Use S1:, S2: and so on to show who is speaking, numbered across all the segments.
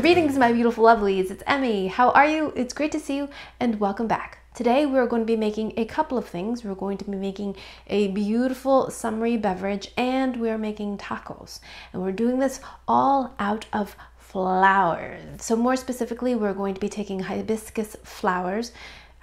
S1: Greetings, my beautiful lovelies. It's Emmy. How are you? It's great to see you and welcome back. Today we're going to be making a couple of things. We're going to be making a beautiful summery beverage and we're making tacos. And we're doing this all out of flowers. So more specifically, we're going to be taking hibiscus flowers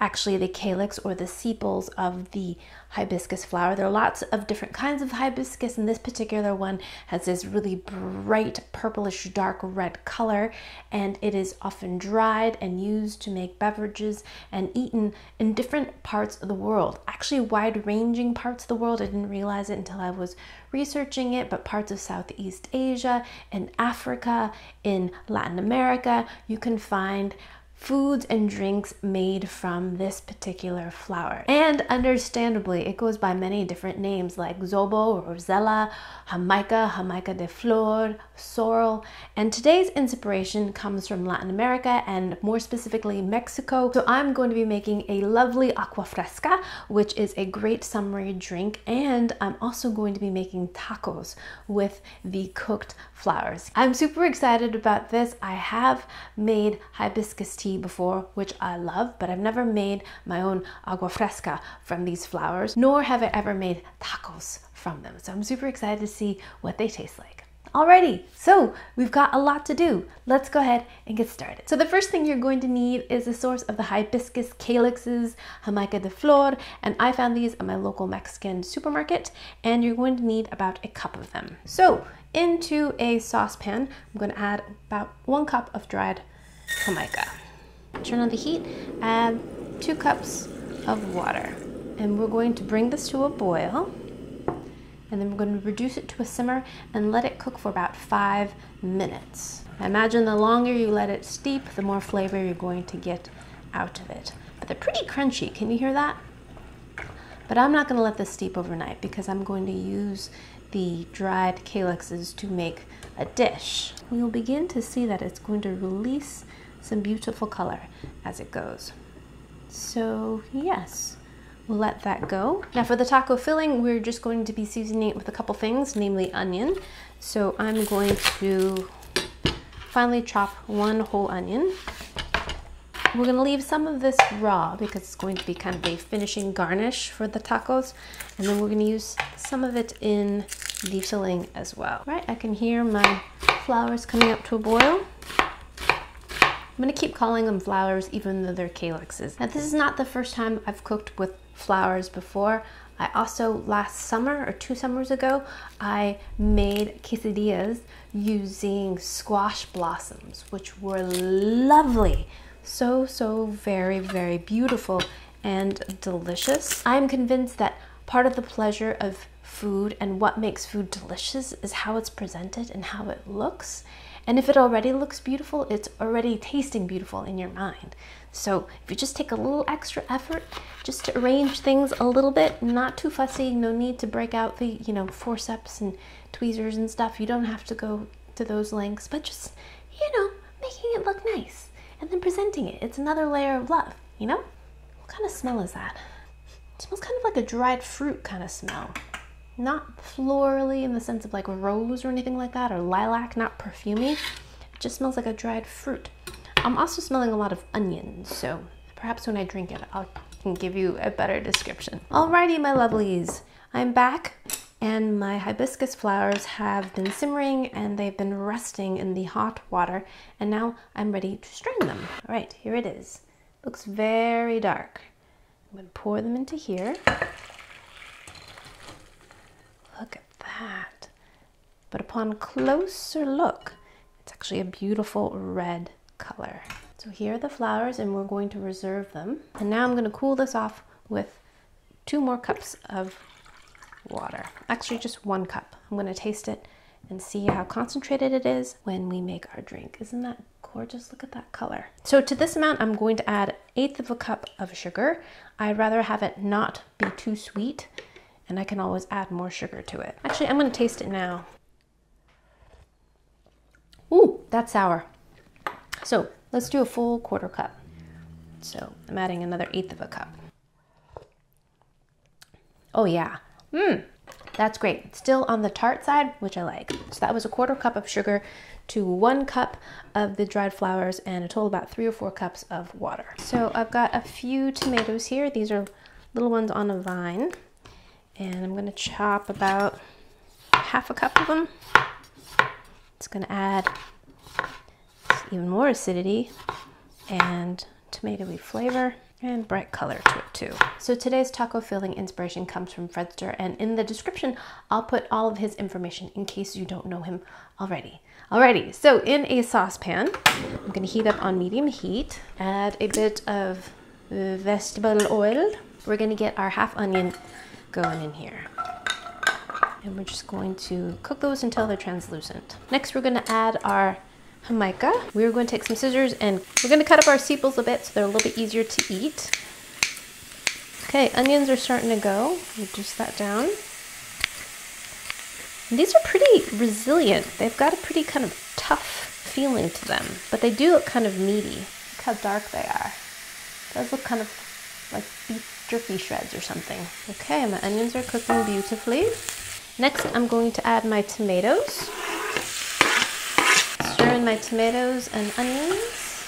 S1: actually the calyx or the sepals of the hibiscus flower. There are lots of different kinds of hibiscus, and this particular one has this really bright purplish dark red color, and it is often dried and used to make beverages and eaten in different parts of the world. Actually, wide ranging parts of the world. I didn't realize it until I was researching it, but parts of Southeast Asia, in Africa, in Latin America, you can find foods and drinks made from this particular flower. And understandably, it goes by many different names like zobo, rosella, jamaica, jamaica de flor, sorrel. And today's inspiration comes from Latin America and more specifically Mexico. So I'm going to be making a lovely agua fresca, which is a great summery drink. And I'm also going to be making tacos with the cooked flowers. I'm super excited about this. I have made hibiscus tea before, which I love, but I've never made my own agua fresca from these flowers, nor have I ever made tacos from them. So I'm super excited to see what they taste like. Alrighty, so we've got a lot to do. Let's go ahead and get started. So the first thing you're going to need is a source of the hibiscus calyxes, jamaica de flor, and I found these at my local Mexican supermarket, and you're going to need about a cup of them. So into a saucepan, I'm going to add about one cup of dried jamaica. Turn on the heat, add two cups of water. And we're going to bring this to a boil. And then we're going to reduce it to a simmer and let it cook for about five minutes. imagine the longer you let it steep, the more flavor you're going to get out of it. But they're pretty crunchy, can you hear that? But I'm not going to let this steep overnight because I'm going to use the dried calyxes to make a dish. You'll begin to see that it's going to release some beautiful color as it goes. So yes, we'll let that go. Now for the taco filling, we're just going to be seasoning it with a couple things, namely onion. So I'm going to finely chop one whole onion. We're gonna leave some of this raw because it's going to be kind of a finishing garnish for the tacos. And then we're gonna use some of it in the filling as well. Right, I can hear my flowers coming up to a boil. I'm gonna keep calling them flowers even though they're calyxes. Now this is not the first time I've cooked with flowers before. I also, last summer or two summers ago, I made quesadillas using squash blossoms, which were lovely. So, so very, very beautiful and delicious. I'm convinced that part of the pleasure of food and what makes food delicious is how it's presented and how it looks. And if it already looks beautiful, it's already tasting beautiful in your mind. So if you just take a little extra effort just to arrange things a little bit, not too fussy, no need to break out the, you know, forceps and tweezers and stuff. You don't have to go to those lengths, but just, you know, making it look nice and then presenting it. It's another layer of love, you know? What kind of smell is that? It smells kind of like a dried fruit kind of smell not florally in the sense of like rose or anything like that, or lilac, not perfumy. It just smells like a dried fruit. I'm also smelling a lot of onions, so perhaps when I drink it, I can give you a better description. Alrighty, my lovelies, I'm back and my hibiscus flowers have been simmering and they've been resting in the hot water and now I'm ready to strain them. All right, here it is. Looks very dark. I'm gonna pour them into here. Look at that. But upon closer look, it's actually a beautiful red color. So here are the flowers and we're going to reserve them. And now I'm going to cool this off with two more cups of water. Actually, just one cup. I'm going to taste it and see how concentrated it is when we make our drink. Isn't that gorgeous? Look at that color. So to this amount, I'm going to add eighth of a cup of sugar. I'd rather have it not be too sweet and I can always add more sugar to it. Actually, I'm gonna taste it now. Ooh, that's sour. So let's do a full quarter cup. So I'm adding another eighth of a cup. Oh yeah, mmm, That's great. Still on the tart side, which I like. So that was a quarter cup of sugar to one cup of the dried flowers and a total about three or four cups of water. So I've got a few tomatoes here. These are little ones on a vine. And I'm gonna chop about half a cup of them. It's gonna add even more acidity and tomatoey flavor and bright color to it too. So today's taco filling inspiration comes from Fredster and in the description I'll put all of his information in case you don't know him already. Alrighty, so in a saucepan, I'm gonna heat up on medium heat, add a bit of vegetable oil. We're gonna get our half onion going in here. And we're just going to cook those until they're translucent. Next, we're gonna add our Jamaica. We're going to take some scissors and we're going to cut up our sepals a bit so they're a little bit easier to eat. Okay, onions are starting to go. Reduce that down. And these are pretty resilient. They've got a pretty kind of tough feeling to them, but they do look kind of meaty. Look how dark they are. Those look kind of like beef jerky shreds or something. Okay, my onions are cooking beautifully. Next, I'm going to add my tomatoes stir in my tomatoes and onions.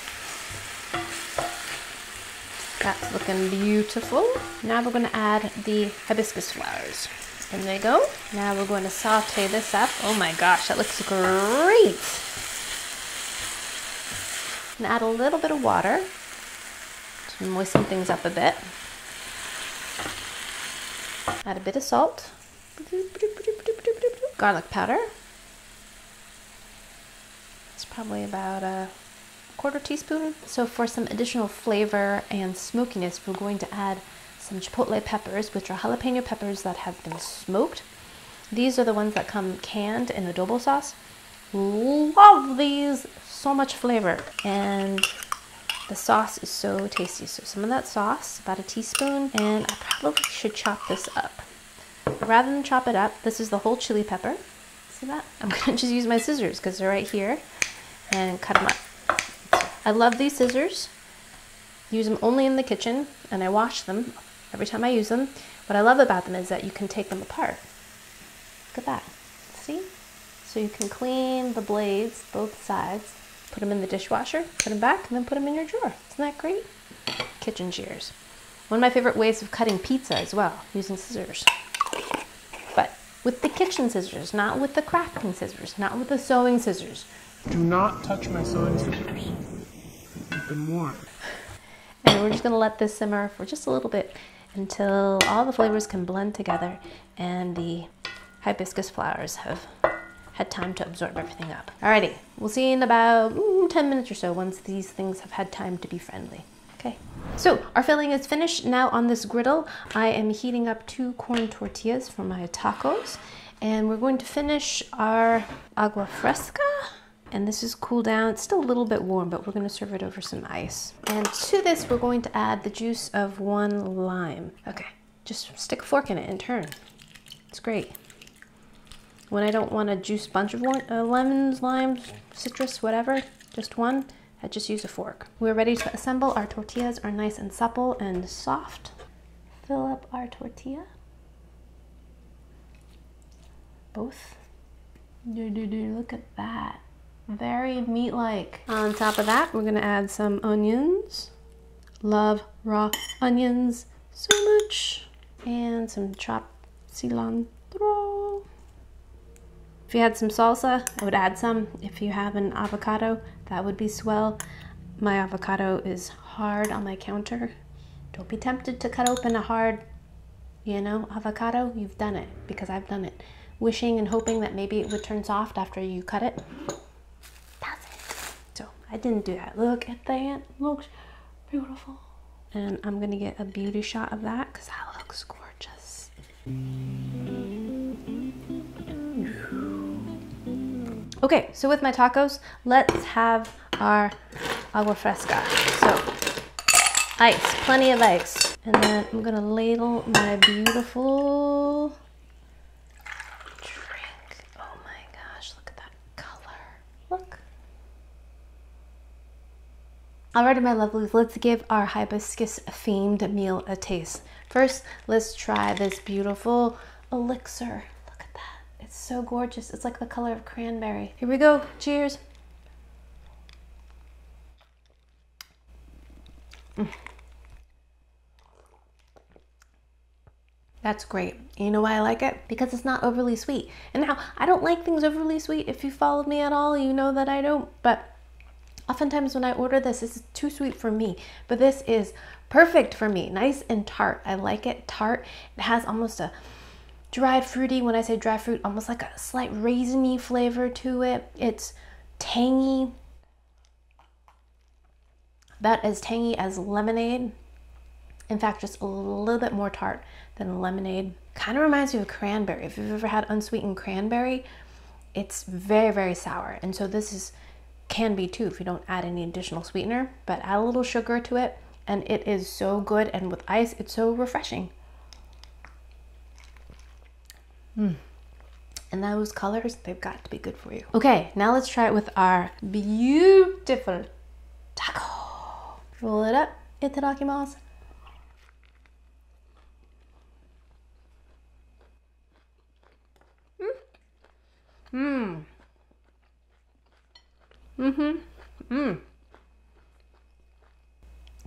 S1: That's looking beautiful. Now we're going to add the hibiscus flowers. In they go. Now we're going to saute this up. Oh my gosh, that looks great. And add a little bit of water to moisten things up a bit. Add a bit of salt. Garlic powder It's probably about a quarter teaspoon. So for some additional flavor and smokiness, we're going to add some chipotle peppers, which are jalapeno peppers that have been smoked. These are the ones that come canned in adobo sauce. Love these, so much flavor. And the sauce is so tasty. So some of that sauce, about a teaspoon, and I probably should chop this up. Rather than chop it up, this is the whole chili pepper. See that? I'm gonna just use my scissors because they're right here and cut them up. I love these scissors. Use them only in the kitchen and I wash them every time I use them. What I love about them is that you can take them apart. Look at that. See? So you can clean the blades, both sides, put them in the dishwasher, put them back, and then put them in your drawer. Isn't that great? Kitchen shears. One of my favorite ways of cutting pizza as well, using scissors. But with the kitchen scissors, not with the crafting scissors, not with the sewing scissors.
S2: Do not touch my sewing scissors. I've been warned.
S1: And we're just gonna let this simmer for just a little bit until all the flavors can blend together and the hibiscus flowers have had time to absorb everything up. Alrighty, we'll see in about mm, 10 minutes or so once these things have had time to be friendly. Okay, so our filling is finished. Now on this griddle, I am heating up two corn tortillas for my tacos. And we're going to finish our agua fresca and this is cool down. It's still a little bit warm, but we're gonna serve it over some ice. And to this, we're going to add the juice of one lime. Okay, just stick a fork in it and turn. It's great. When I don't want to juice bunch of uh, lemons, limes, citrus, whatever, just one, I just use a fork. We're ready to assemble. Our tortillas are nice and supple and soft. Fill up our tortilla. Both. Do do do. Look at that. Very meat-like. On top of that, we're gonna add some onions. Love raw onions so much. And some chopped cilantro. If you had some salsa, I would add some. If you have an avocado, that would be swell. My avocado is hard on my counter. Don't be tempted to cut open a hard, you know, avocado. You've done it because I've done it. Wishing and hoping that maybe it would turn soft after you cut it. That's it. So I didn't do that. Look at that. Looks beautiful. And I'm going to get a beauty shot of that because that looks gorgeous. Okay, so with my tacos, let's have our agua fresca. So, ice, plenty of ice. And then I'm gonna ladle my beautiful drink. Oh my gosh, look at that color. Look. Alrighty, my lovelies, let's give our hibiscus themed meal a taste. First, let's try this beautiful elixir It's so gorgeous. It's like the color of cranberry. Here we go. Cheers. Mm. That's great. You know why I like it? Because it's not overly sweet. And now, I don't like things overly sweet. If you followed me at all, you know that I don't. But oftentimes when I order this, this is too sweet for me. But this is perfect for me. Nice and tart. I like it tart. It has almost a dried fruity. When I say dried fruit, almost like a slight raisiny flavor to it. It's tangy. About as tangy as lemonade. In fact, just a little bit more tart than lemonade. Kind of reminds me of cranberry. If you've ever had unsweetened cranberry, it's very, very sour. And so this is can be too if you don't add any additional sweetener, but add a little sugar to it and it is so good and with ice it's so refreshing. Mm. And those colors, they've got to be good for you. Okay, now let's try it with our beautiful taco. Roll it up. Itadakimasu. Mmm. Mm-hmm. Mmm.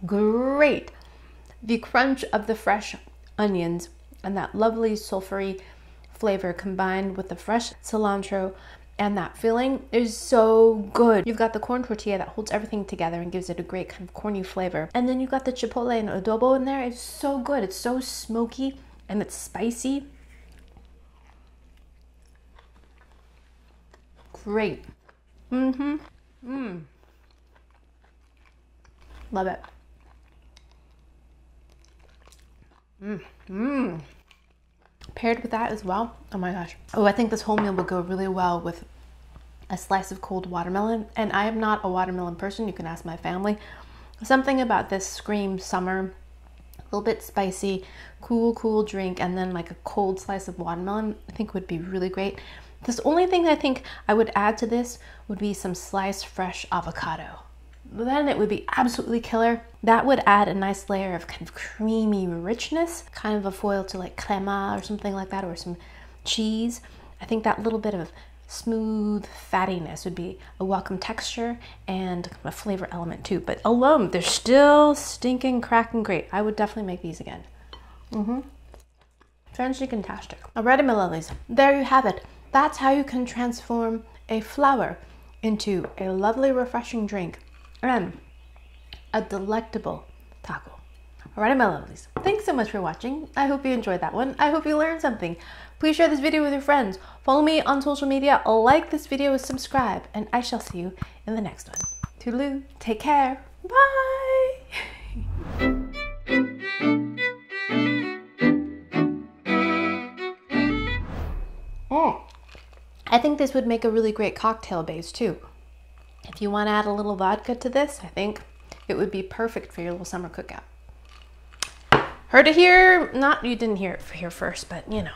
S1: Great. The crunch of the fresh onions and that lovely sulfury flavor combined with the fresh cilantro and that filling is so good. You've got the corn tortilla that holds everything together and gives it a great kind of corny flavor. And then you've got the chipotle and adobo in there. It's so good. It's so smoky and it's spicy. Great. Mm-hmm. Mmm. Love it. Mmm. Mmm paired with that as well. Oh my gosh. Oh, I think this whole meal would go really well with a slice of cold watermelon. And I am not a watermelon person. You can ask my family. Something about this scream summer, a little bit spicy, cool, cool drink, and then like a cold slice of watermelon, I think would be really great. This only thing I think I would add to this would be some sliced fresh avocado then it would be absolutely killer. That would add a nice layer of kind of creamy richness, kind of a foil to like crema or something like that, or some cheese. I think that little bit of smooth fattiness would be a welcome texture and a flavor element too. But alone, they're still stinking, cracking great. I would definitely make these again. Mm-hmm. Fantastic. Alrighty, my lovelies, there you have it. That's how you can transform a flower into a lovely, refreshing drink and a delectable taco. Alright, my lovelies, thanks so much for watching. I hope you enjoyed that one. I hope you learned something. Please share this video with your friends. Follow me on social media, like this video, subscribe, and I shall see you in the next one. Toodaloo, take care, bye! mm. I think this would make a really great cocktail base too. If you want to add a little vodka to this, I think it would be perfect for your little summer cookout. Heard it here, not, you didn't hear it here first, but you know.